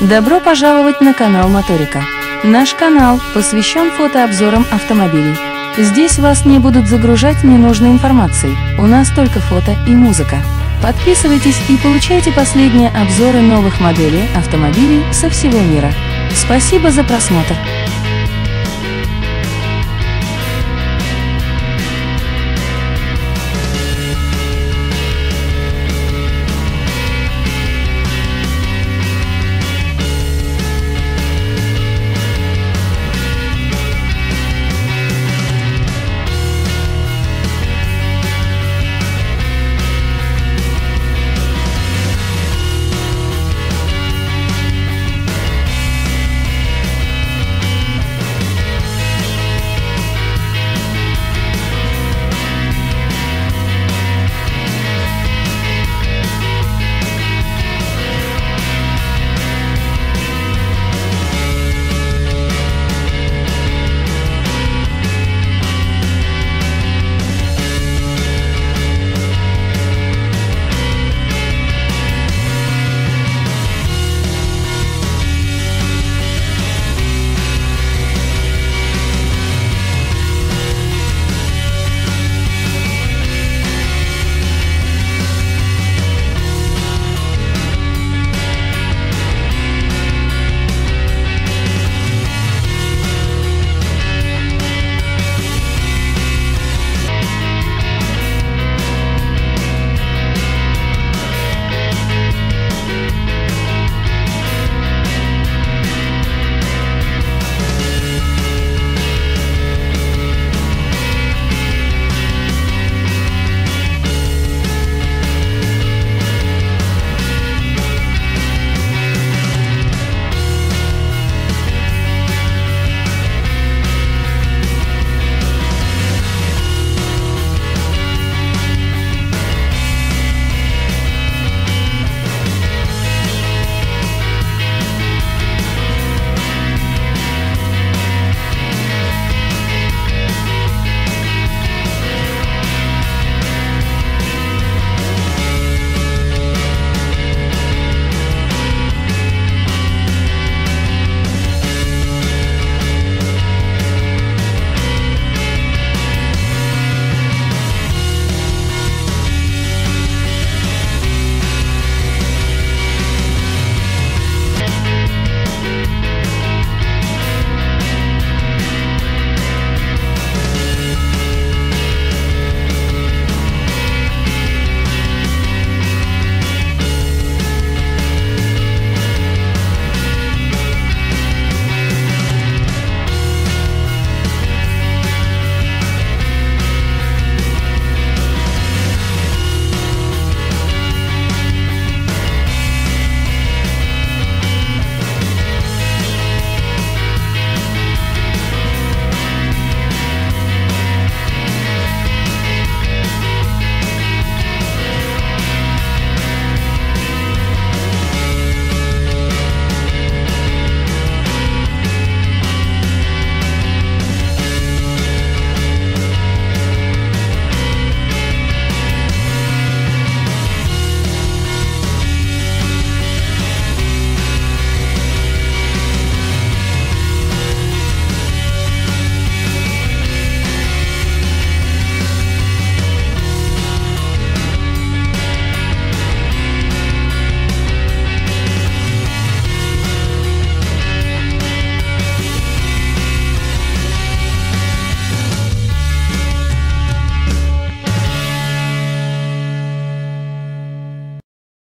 Добро пожаловать на канал Моторика. Наш канал посвящен фотообзорам автомобилей. Здесь вас не будут загружать ненужной информацией, у нас только фото и музыка. Подписывайтесь и получайте последние обзоры новых моделей автомобилей со всего мира. Спасибо за просмотр!